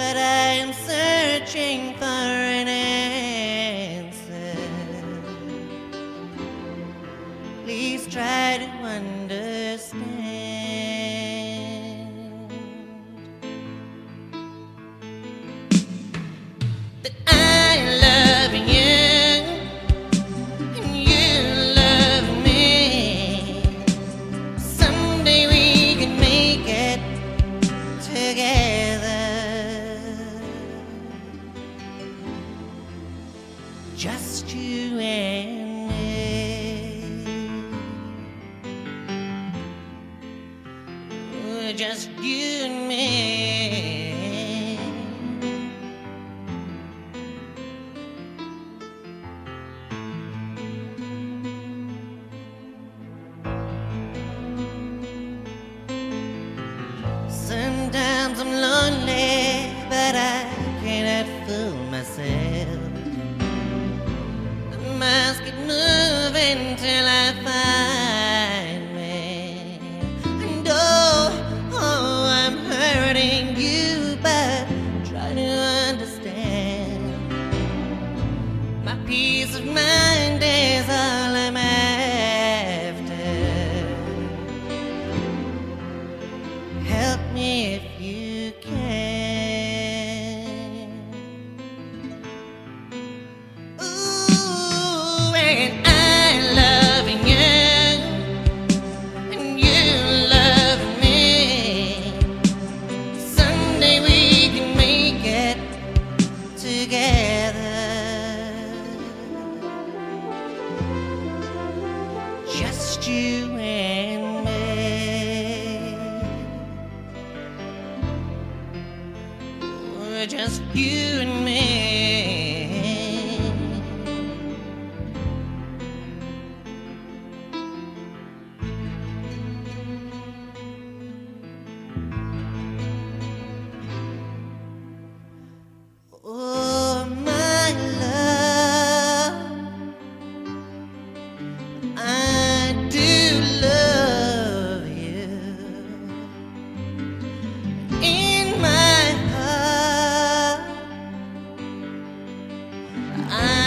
but I'm searching for an answer. Please try to understand that I Just you and me. Just you and me. Sometimes I'm lonely, but I cannot fool myself. Till I find me. And oh, oh, I'm hurting you, but try to understand. My peace of mind just you and me. I